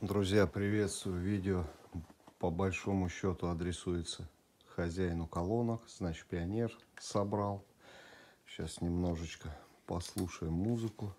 Друзья, приветствую. Видео по большому счету адресуется хозяину колонок. Значит, пионер собрал. Сейчас немножечко послушаем музыку.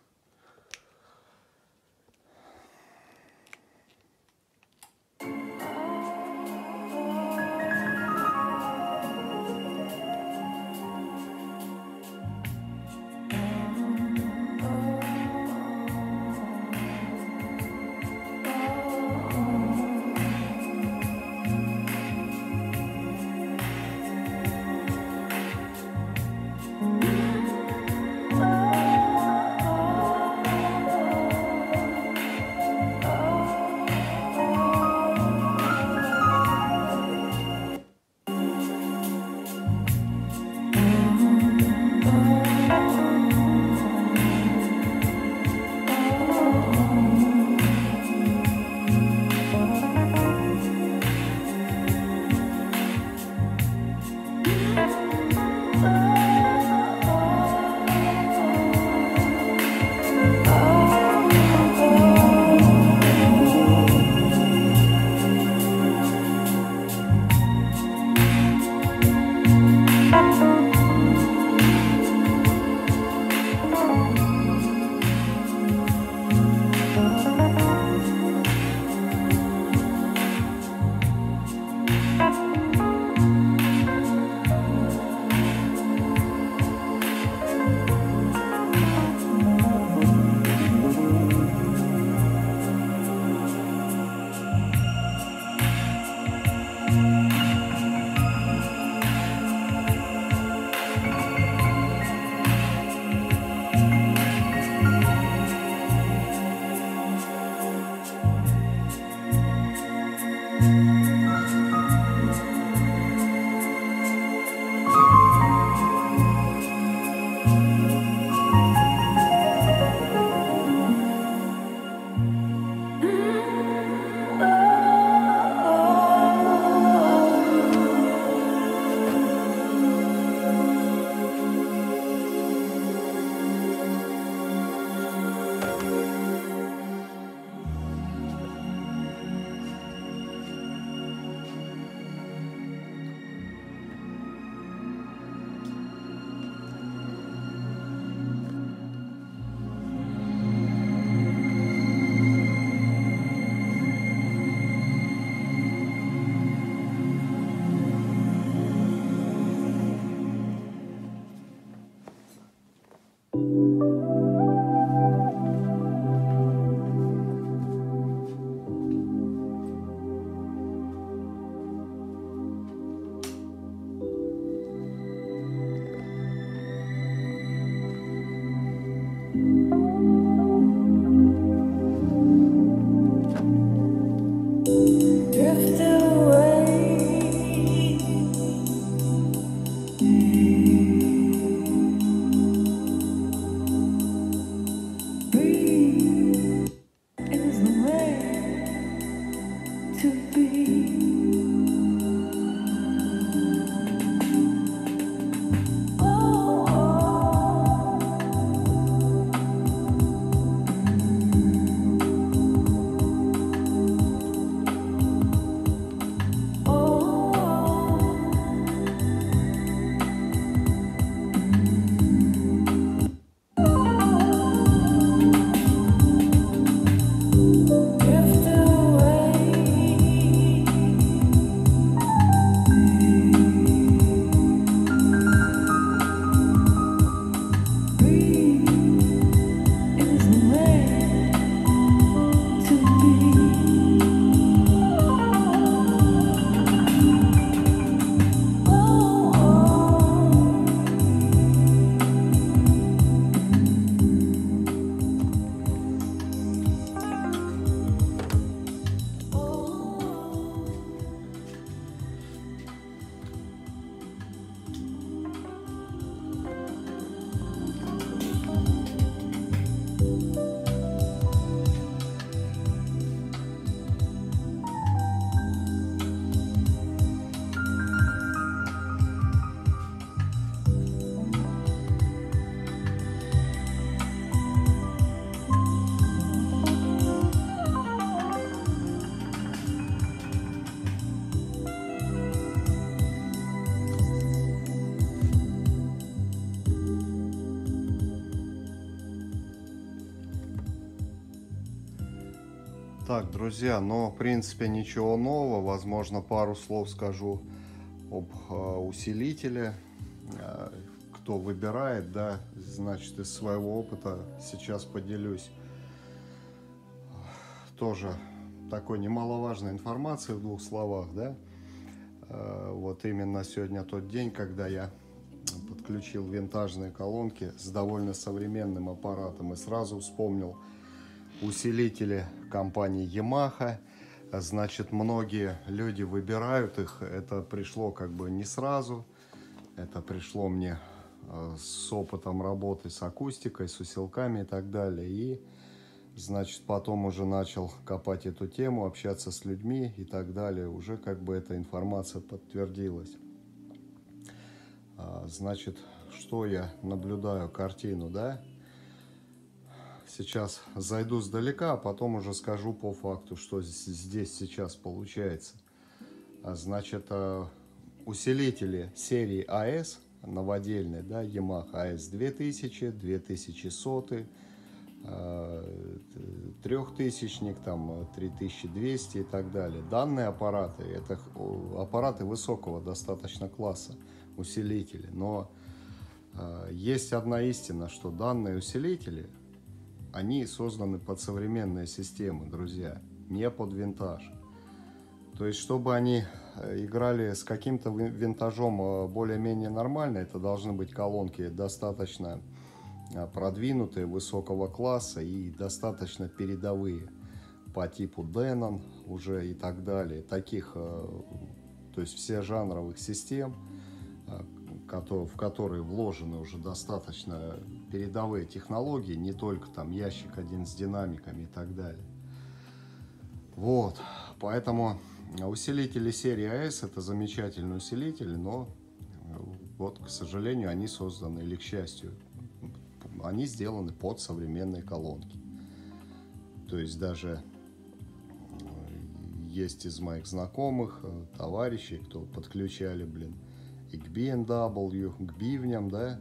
Так, друзья, но в принципе ничего нового. Возможно, пару слов скажу об э, усилителе. Э, кто выбирает, да, значит, из своего опыта сейчас поделюсь. Тоже такой немаловажной информации в двух словах, да. Э, вот именно сегодня тот день, когда я подключил винтажные колонки с довольно современным аппаратом и сразу вспомнил усилители компании Yamaha. Значит, многие люди выбирают их. Это пришло как бы не сразу. Это пришло мне э, с опытом работы с акустикой, с усилками и так далее. И, значит, потом уже начал копать эту тему, общаться с людьми и так далее. Уже как бы эта информация подтвердилась. А, Значит, что я наблюдаю картину, да? Сейчас зайду сдалека, а потом уже скажу по факту, что здесь сейчас получается. А, Значит, а, усилители серии АС новодельные, да, Yamaha AS 2000, 2100, а, трехтысячник, там э, 3200 и так далее. Данные аппараты, это аппараты высокого достаточно класса, усилители, но а, есть одна истина, что данные усилители, они созданы под современные системы, друзья, не под винтаж. То есть, чтобы они э, играли с каким-то ви- винтажом э, более-менее нормально, это должны быть колонки достаточно э, продвинутые, высокого класса и достаточно передовые по типу Denon уже и так далее. Таких, то есть все жанровых систем, в которые вложены уже достаточно передовые технологии, не только там ящик один с динамиками и так далее. Вот, поэтому усилители серии АС это замечательные усилители, но э, вот, к сожалению, они созданы, или к счастью, они сделаны под современные колонки. То есть даже э, есть из моих знакомых, э, товарищей, кто подключали, блин, и к BMW, к бивням, да,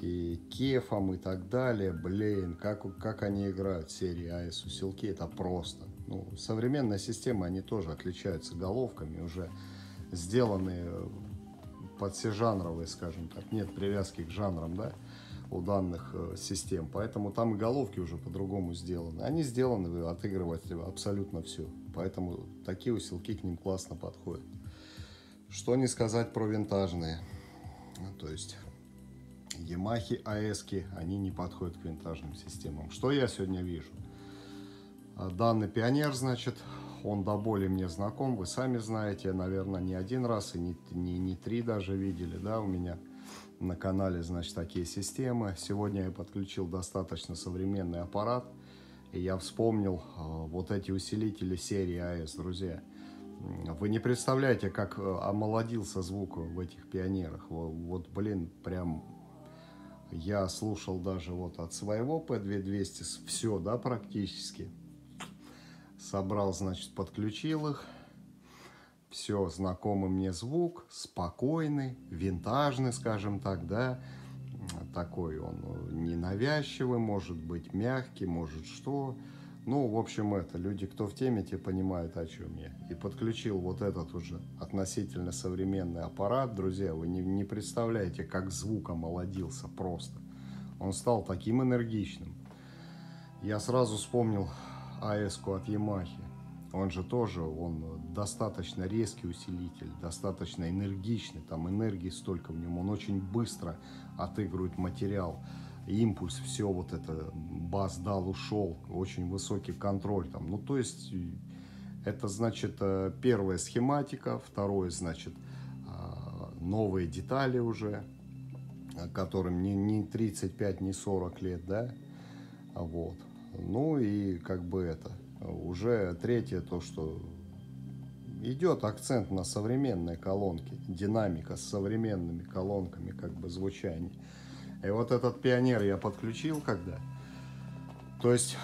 и кефам и так далее, блин, как, как они играют в серии АС усилки, это просто. Ну, современные системы, они тоже отличаются головками, уже сделанные под все жанровые, скажем так, нет привязки к жанрам, да, у данных э, систем, поэтому там и головки уже по-другому сделаны. Они сделаны отыгрывать абсолютно все, поэтому такие усилки к ним классно подходят. Что не сказать про винтажные, Ну, то есть Ямахи, АЭСки, они не подходят к винтажным системам. Что я сегодня вижу? А, Данный пионер, значит, он до боли мне знаком, вы сами знаете, наверное, не один раз и не, не, не три даже видели, да, у меня на канале, значит, такие системы. Сегодня я подключил достаточно современный аппарат, и я вспомнил а, вот эти усилители серии АЭС, друзья. Вы не представляете, как э, омолодился звук в этих пионерах. Во- Вот, блин, прям я слушал даже вот от своего P2200 все, да, практически. Собрал, значит, подключил их. Все, знакомый мне звук, спокойный, винтажный, скажем так, да. Такой он ненавязчивый, может быть, мягкий, может что. Ну, в общем, это, люди, кто в теме, те понимают, о чем я. И подключил вот этот уже относительно современный аппарат. Друзья, вы не, не представляете, как звук омолодился просто. Он стал таким энергичным. Я сразу вспомнил АЭС-ку от Ямахи. Он же тоже, он достаточно резкий усилитель, достаточно энергичный, там энергии столько в нем, он очень быстро отыгрывает материал, импульс, все вот это, бас дал, ушел, очень высокий контроль там, ну то есть это значит э, первая схематика, второе значит а, новые детали уже, э, которым не, не 35, не 40 лет, да, А вот. Ну и как бы это, уже третье то, что идет акцент на современные колонки, динамика с современными колонками, как бы звучание. И вот этот пионер я подключил когда. То есть,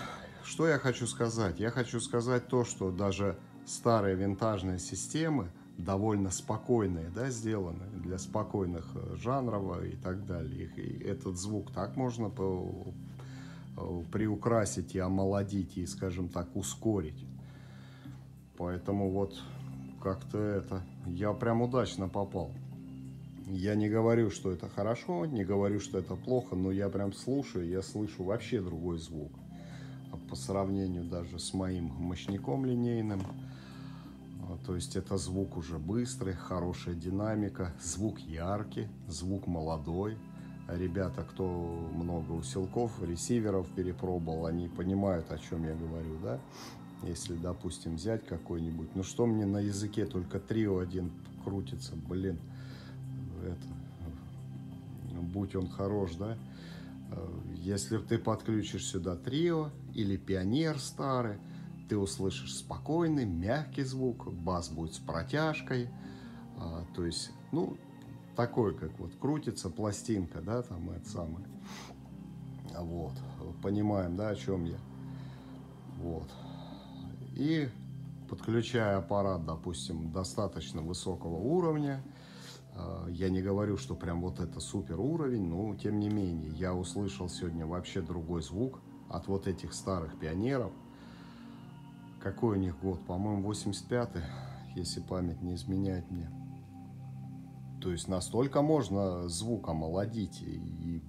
что я хочу сказать? Я хочу сказать то, что даже старые винтажные системы довольно спокойные, да, сделаны для спокойных э, жанров и так далее. И этот звук так можно э, приукрасить и омолодить, и, скажем так, ускорить. Поэтому вот как-то это... Я прям удачно попал. Я не говорю, что это хорошо, не говорю, что это плохо, но я прям слушаю, я слышу вообще другой звук. А По сравнению даже с моим мощником линейным. А, То есть это звук уже быстрый, хорошая динамика, звук яркий, звук молодой. Ребята, кто много усилков, ресиверов перепробовал, они понимают, о чем я говорю, да? Если, допустим, взять какой-нибудь, ну что мне на языке только трио один крутится, блин, это, будь он хорош, да? Э, Если ты подключишь сюда трио или пионер старый, ты услышишь спокойный, мягкий звук, бас будет с протяжкой, а, то есть, ну, такой, как вот крутится пластинка, да, там это самое. Вот, понимаем, да, о чем я. Вот. И подключая аппарат, допустим, достаточно высокого уровня, я не говорю, что прям вот это супер уровень, но тем не менее, я услышал сегодня вообще другой звук от вот этих старых пионеров. Какой у них год? По-моему, 85-й, если память не изменяет мне. То есть настолько можно звук омолодить и,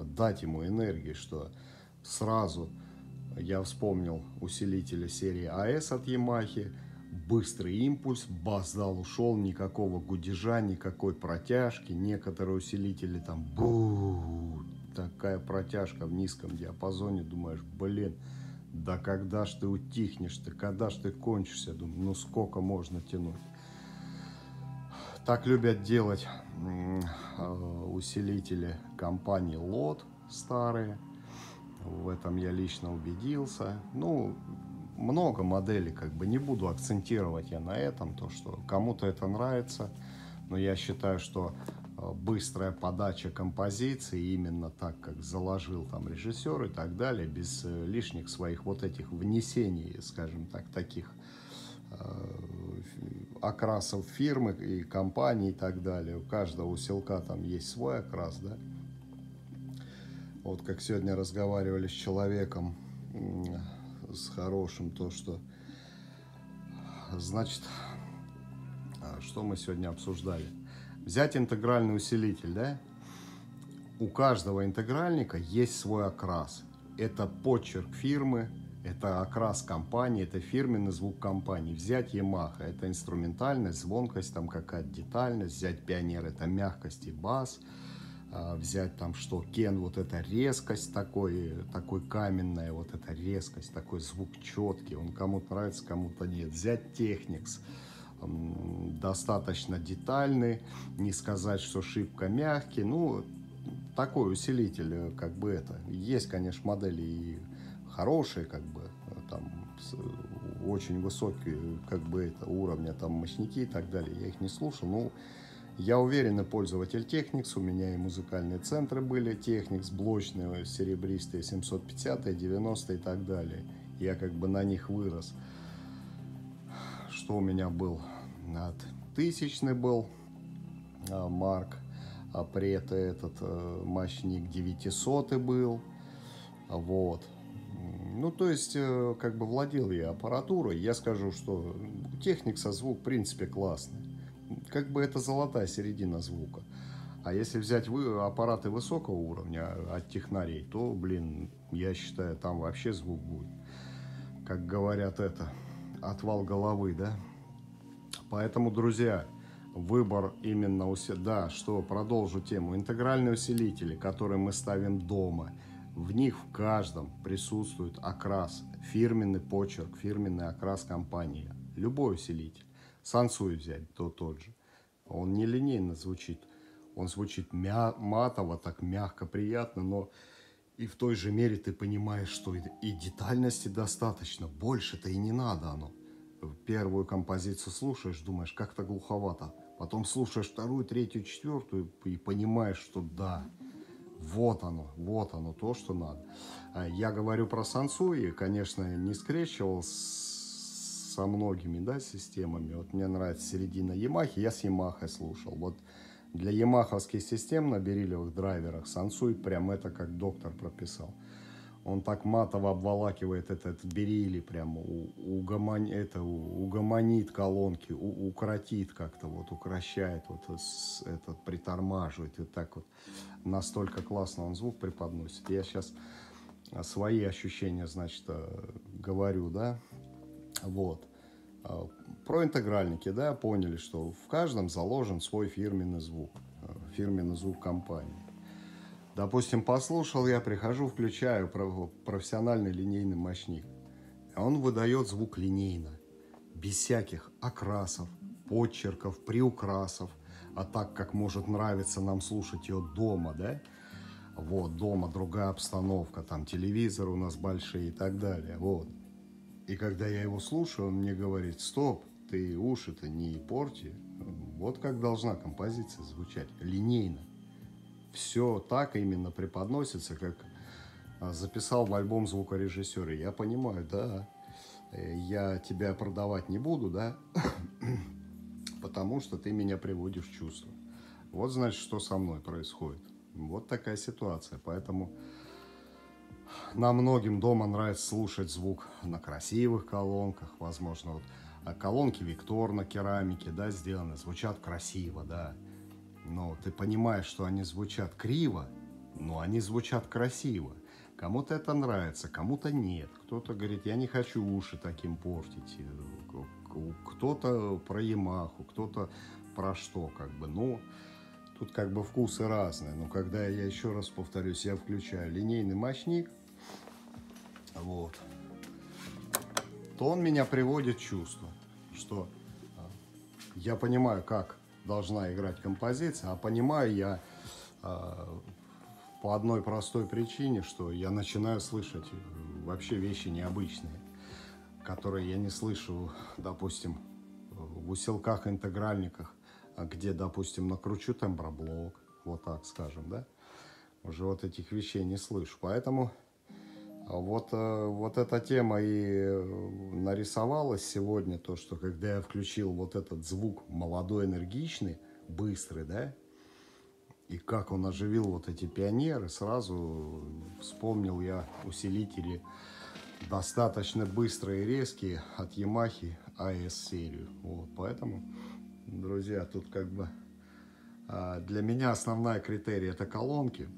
дать ему энергии, что сразу я вспомнил усилители серии АС от Ямахи, быстрый импульс, бас дал, ушел, никакого гудежа, никакой протяжки, некоторые усилители там бу, такая протяжка в низком диапазоне, думаешь, блин, да когда ж ты утихнешь, ты когда ж ты кончишься, думаю, ну сколько можно тянуть. Так любят делать э, усилители компании LOT старые. В этом я лично убедился. Ну, много моделей, как бы не буду акцентировать я на этом, то что кому-то это нравится, но я считаю, что э, быстрая подача композиции именно так, как заложил там режиссер и так далее, без э, лишних своих вот этих внесений, скажем так, таких э, окрасов фирмы и компании и так далее. У каждого усилка там есть свой окрас, да. Вот как сегодня разговаривали с человеком, с хорошим, то что, значит, а, что мы сегодня обсуждали? Взять интегральный усилитель, да? У каждого интегральника есть свой окрас. Это почерк фирмы, это окрас компании, это фирменный звук компании. Взять Yamaha, это инструментальность, звонкость, там какая-то детальность. Взять Пионер, это мягкость и бас. А, взять там что, Кен, вот это резкость такой, такой каменная, вот эта резкость, такой звук четкий. Он кому-то нравится, кому-то нет. Взять Техникс, достаточно детальный, не сказать, что шибко мягкий. Ну, такой усилитель, э, как бы это. Есть, конечно, модели и хорошие, как бы, э, там, э, очень высокие, как бы, это, уровня, там, мощники и так далее. Я их не слушал, но я уверенный пользователь Technics, у меня и музыкальные центры были Technics, блочные, серебристые, 750 90 и так далее. Я как бы на них вырос. Что у меня был? От тысячный был а, Марк, а пред этот э, мощник 900 был. Вот. Ну, то есть, э, как бы владел я аппаратурой. Я скажу, что техник со звук, в принципе, классный. Как бы это золотая середина звука. А если взять вы, аппараты высокого уровня от технарей, то, блин, я считаю, там вообще звук будет. Как говорят это, отвал головы, да? Поэтому, друзья, выбор именно уси... Да, что, продолжу тему. Интегральные усилители, которые мы ставим дома, в них в каждом присутствует окрас, фирменный почерк, фирменный окрас компании. Любой усилитель. Сансуй взять, то тот же. Он не линейно звучит. Он звучит мя- матово, так мягко, приятно, но и в той же мере ты понимаешь, что и, детальности достаточно. Больше-то и не надо оно. Первую композицию слушаешь, думаешь, как-то глуховато. Потом слушаешь вторую, третью, четвертую и понимаешь, что да, вот оно, вот оно, то, что надо. А Я говорю про Сансуи, конечно, не скрещивал с- со многими да, системами. Вот мне нравится середина Ямахи, я с Ямахой слушал. Вот для ямаховских систем на бериллиевых драйверах Сансуй прям это как доктор прописал. Он так матово обволакивает этот берили, прям угомон- это, угомонит колонки, у- укротит как-то, вот укращает, вот этот притормаживает. И так вот настолько классно он звук преподносит. Я сейчас свои ощущения, значит, э, говорю, да, вот. А, Про интегральники, да, поняли, что в каждом заложен свой фирменный звук, э, фирменный звук компании. Допустим, послушал я, прихожу, включаю про- профессиональный линейный мощник. Он выдает звук линейно, без всяких окрасов, подчерков, приукрасов, а так, как может нравиться нам слушать ее дома, да? Вот, дома другая обстановка, там телевизор у нас большие и так далее, вот. И когда я его слушаю, он мне говорит, стоп, ты уши-то не порти. Вот как должна композиция звучать, линейно. Все так именно преподносится, как а, записал в альбом звукорежиссера. Я понимаю, да, э, я тебя продавать не буду, да, потому что ты меня приводишь в чувство. Вот значит, что со мной происходит. Вот такая ситуация. Поэтому нам многим дома нравится слушать звук на красивых колонках, возможно, вот а колонки Виктор на керамике, да, сделаны, звучат красиво, да. Но ты понимаешь, что они звучат криво, но они звучат красиво. Кому-то это нравится, кому-то нет. Кто-то говорит, я не хочу уши таким портить. Кто-то про Ямаху, кто-то про что, как бы. Ну, тут как бы вкусы разные. Но когда я еще раз повторюсь, я включаю линейный мощник, вот, то он меня приводит в чувство, что а, я понимаю, как должна играть композиция, а понимаю я а, по одной простой причине, что я начинаю слышать э, вообще вещи необычные, которые я не слышу, допустим, в усилках интегральниках, а где, допустим, накручу темброблок, вот так скажем, да, уже вот этих вещей не слышу. Поэтому вот, э, вот эта тема и э, нарисовалась сегодня, то, что когда я включил вот этот звук молодой, энергичный, быстрый, да, и как он оживил вот эти пионеры, сразу вспомнил я усилители достаточно быстрые и резкие от Yamaha AS серию. Вот, поэтому, друзья, тут как бы а, для меня основная критерия это колонки.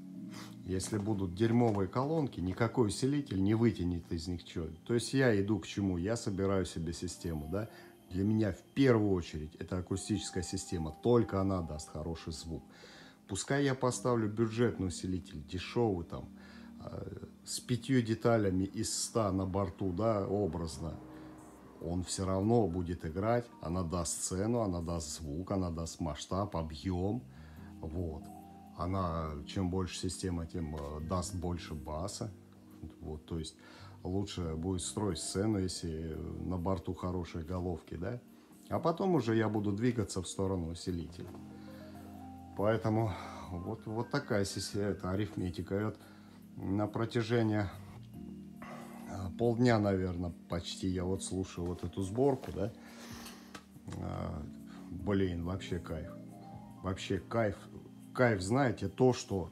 Если будут дерьмовые колонки, никакой усилитель не вытянет из них что. То есть я иду к чему? Я собираю себе систему, да? Для меня в первую очередь это акустическая система. Только она даст хороший звук. Пускай я поставлю бюджетный усилитель, дешевый там, э, с пятью деталями из ста на борту, да, образно. Он все равно будет играть, она даст цену, она даст звук, она даст масштаб, объем. Вот. Она, чем больше система, тем э, даст больше баса. Вот, то есть лучше будет строить сцену, если на борту хорошие головки, да. А потом уже я буду двигаться в сторону усилителя. Поэтому вот, вот такая это арифметика. И вот на протяжении а, полдня, наверное, почти я вот слушаю вот эту сборку, да. Блин, вообще кайф. Вообще кайф. Кайф, знаете, то, что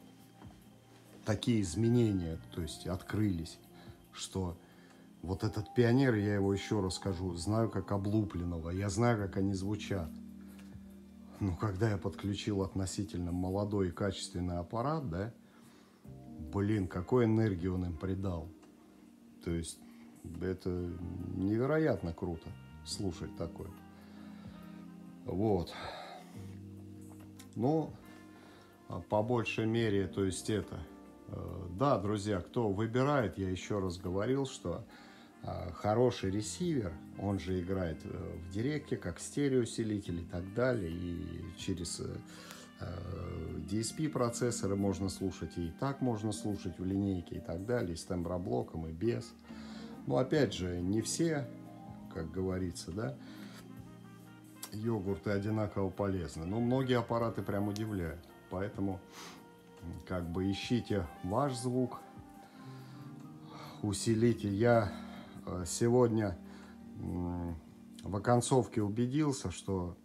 такие изменения, то есть открылись, что вот этот пионер, я его еще раз скажу, знаю как облупленного, я знаю, как они звучат. Но когда я подключил относительно молодой и качественный аппарат, да, блин, какой энергии он им придал. То есть это невероятно круто слушать такое. Вот. А по большей мере, то есть это... э, Да, друзья, кто выбирает, я еще раз говорил, что а, хороший ресивер, он же играет э, в директе, как стереоусилитель и так далее, и через э, DSP процессоры можно слушать, и так можно слушать в линейке и так далее, и с темброблоком, и без. Но опять же, не все, как говорится, да, йогурты одинаково полезны. Но многие аппараты прям удивляют. Поэтому как бы ищите ваш звук, усилитель. Я э, сегодня в оконцовке убедился, что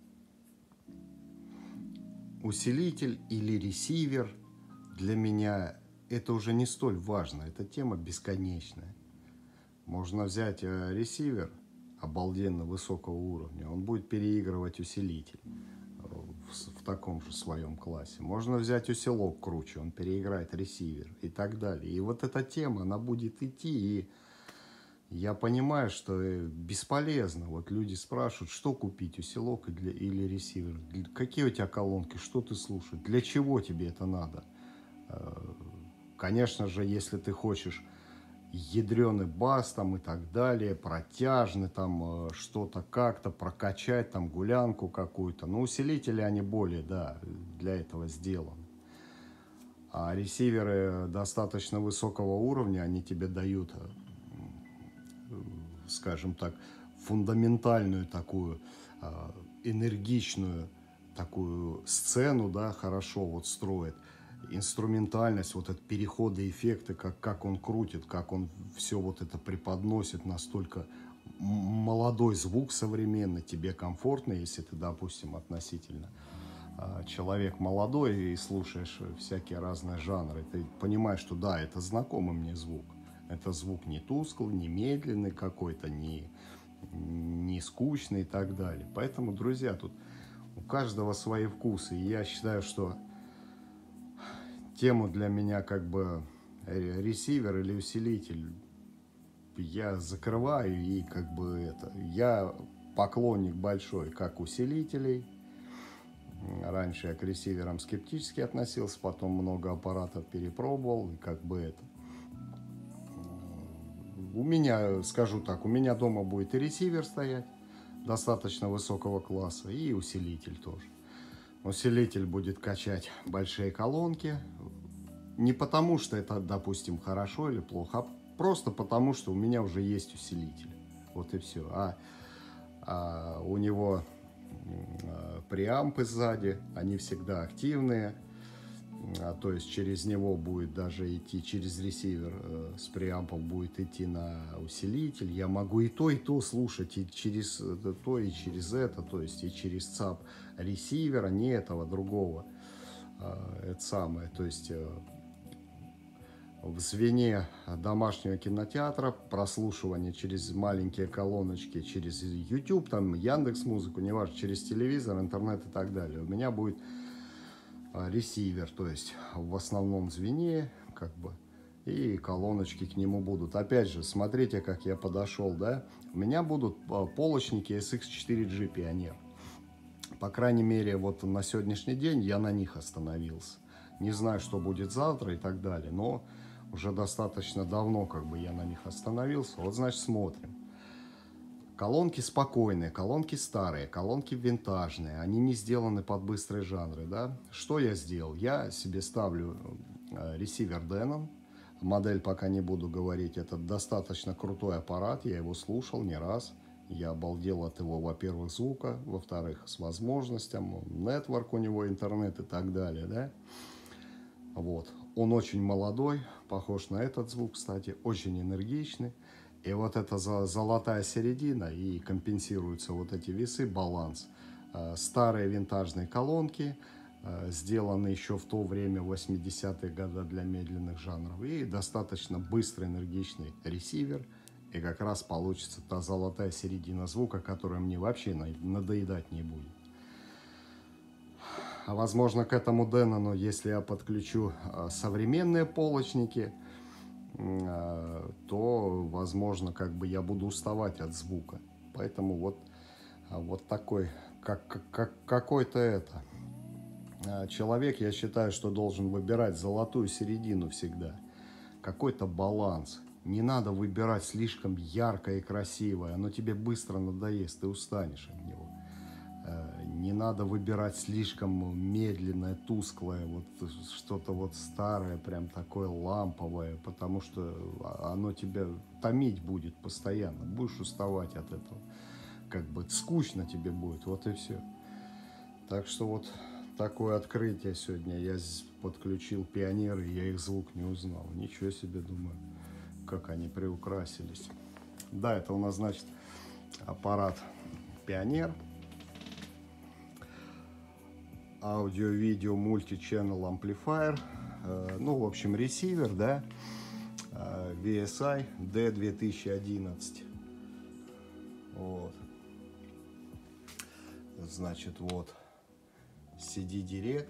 усилитель или ресивер для меня это уже не столь важно, эта тема бесконечная. Можно взять э, ресивер обалденно высокого уровня, он будет переигрывать усилитель в, таком же своем классе. Можно взять усилок круче, он переиграет ресивер и так далее. И вот эта тема, она будет идти, и я понимаю, что э, бесполезно. Вот люди спрашивают, что купить, усилок или ресивер. Какие у тебя колонки, что ты слушаешь, для чего тебе это надо? Э, Конечно же, если ты хочешь ядреный бас там и так далее, протяжный там э, что-то как-то прокачать, там гулянку какую-то. Но усилители они более, да, для этого сделаны. А ресиверы достаточно высокого уровня, они тебе дают, э, скажем так, фундаментальную такую э, энергичную такую сцену, да, хорошо вот строит. Инструментальность, вот этот переходы, эффекты, как, как он крутит, как он все вот это преподносит, настолько молодой звук современный, тебе комфортно, если ты, допустим, относительно а, человек молодой и слушаешь всякие разные жанры, ты понимаешь, что да, это знакомый мне звук. Это звук не тусклый, не медленный какой-то, не, не скучный и так далее. Поэтому, друзья, тут у каждого свои вкусы. И я считаю, что тему для меня как бы ресивер или усилитель я закрываю и как бы это. Я поклонник большой как усилителей. Раньше я к ресиверам скептически относился, потом много аппаратов перепробовал, и как бы это. У меня, скажу так, у меня дома будет и ресивер стоять достаточно высокого класса, и усилитель тоже. Усилитель будет качать большие колонки. Не потому, что это, допустим, хорошо или плохо, а просто потому, что у меня уже есть усилитель. Вот и все. А, а у него а, преампы сзади, они всегда активные. А, то есть через него будет даже идти, через ресивер э, с преампом будет идти на усилитель. Я могу и то, и то слушать, и через это, то, и через это, то есть и через ЦАП ресивера, не этого, другого. А, это самое, то есть э, в звене домашнего кинотеатра, прослушивание через маленькие колоночки, через YouTube, там Яндекс Музыку, неважно, через телевизор, интернет и так далее. У меня будет а, ресивер, то есть в основном звене, как бы, и колоночки к нему будут. Опять же, смотрите, как я подошел, да. У меня будут а, полочники SX4G Pioneer. По крайней мере, вот на сегодняшний день я на них остановился. Не знаю, что будет завтра и так далее, но уже достаточно давно как бы я на них остановился. Вот, значит, смотрим. Колонки спокойные, колонки старые, колонки винтажные, они не сделаны под быстрые жанры, да. Что я сделал? Я себе ставлю э, ресивер Denon, модель пока не буду говорить, это достаточно крутой аппарат, я его слушал не раз, я обалдел от его, во-первых, звука, во-вторых, с возможностям, нетворк у него, интернет и так далее, да. Вот. Он очень молодой, похож на этот звук, кстати, очень энергичный. И вот эта золотая середина и компенсируются вот эти весы, баланс. Э, Старые винтажные колонки, э, сделаны еще в то время, 80-е годы для медленных жанров. И достаточно быстрый, энергичный ресивер. И как раз получится та золотая середина звука, которая мне вообще на- надоедать не будет. Возможно к этому Денону, если я подключу а, современные полочники, а, то, возможно, как бы я буду уставать от звука. Поэтому вот, а, вот такой, как, как- как, какой-то это. Человек, я считаю, что должен выбирать золотую середину всегда. Какой-то баланс. Не надо выбирать слишком яркое и красивое. Оно тебе быстро надоест, ты устанешь от него. Э, не надо выбирать слишком медленное, тусклое, вот что-то вот старое, прям такое ламповое, потому что оно тебя томить будет постоянно, будешь уставать от этого, как бы скучно тебе будет, вот и все. Так что вот такое открытие сегодня. Я подключил пионеры, я их звук не узнал. Ничего себе, думаю, как они приукрасились. Да, это у нас, значит, аппарат Пионер аудио-видео multi-channel amplifier э, ну, в общем, ресивер, да, э, VSI D2011. Вот. Значит, вот CD Direct.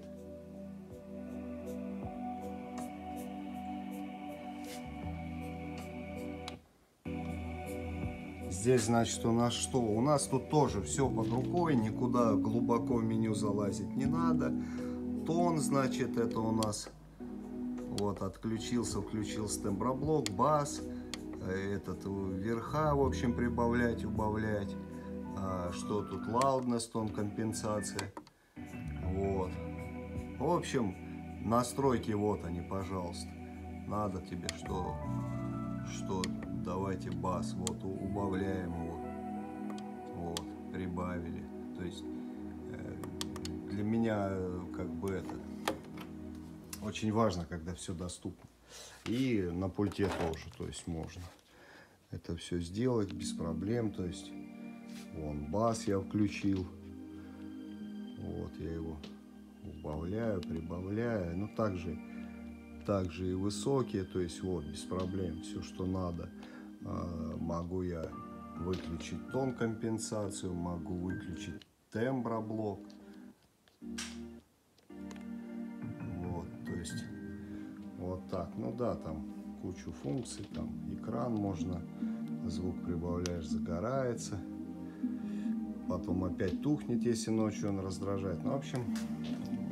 Здесь, значит, у нас что? У нас тут тоже все под рукой, никуда глубоко в меню залазить не надо. Тон, значит, это у нас вот отключился, включился темброблок, бас, э, этот верха, в общем, прибавлять, убавлять. А, что тут? Loudness, тон, компенсация. Вот. В общем, настройки вот они, пожалуйста. Надо тебе что? Что? Давайте бас. Вот убавляем его. Вот, прибавили. То есть э, для меня э, как бы это очень важно, когда все доступно. И на пульте тоже, то есть можно это все сделать без проблем. То есть вон бас я включил. Вот я его убавляю, прибавляю. Ну также, также и высокие, то есть вот без проблем все, что надо. А, могу я выключить тон компенсацию, могу выключить темброблок. Вот, то есть вот так. Ну да, там кучу функций, там экран можно, звук прибавляешь, загорается. Потом опять тухнет, если ночью он раздражает. Ну, в общем,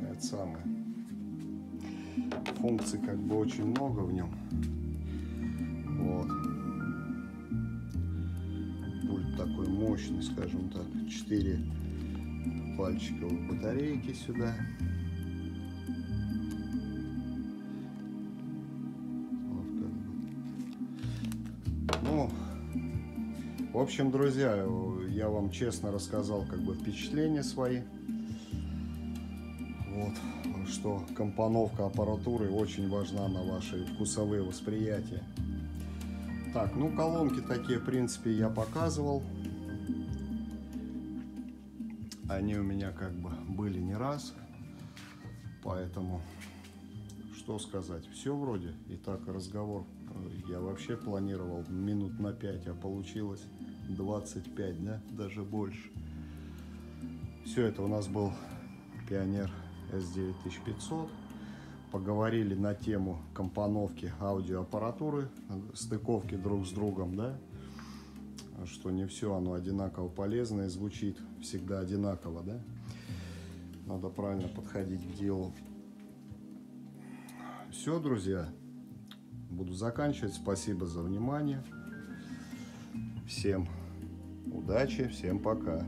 это самое. Функций как бы очень много в нем. Мощный, скажем так. 4 пальчиковые батарейки сюда. Ну, в общем, друзья, я вам честно рассказал как бы впечатления свои. Вот, что компоновка аппаратуры очень важна на ваши вкусовые восприятия. Так, ну колонки такие, в принципе, я показывал. Они у меня как бы были не раз. Поэтому, что сказать, все вроде. Итак, разговор. э, Я вообще планировал минут на 5, а получилось 25, да, даже больше. Все это у нас был Пионер S9500. Поговорили на тему компоновки аудиоаппаратуры, э, стыковки друг с другом, да, что не все оно одинаково полезно и звучит всегда одинаково, да. Надо правильно подходить к делу. Все, друзья, буду заканчивать. Спасибо за внимание. Всем удачи, всем пока.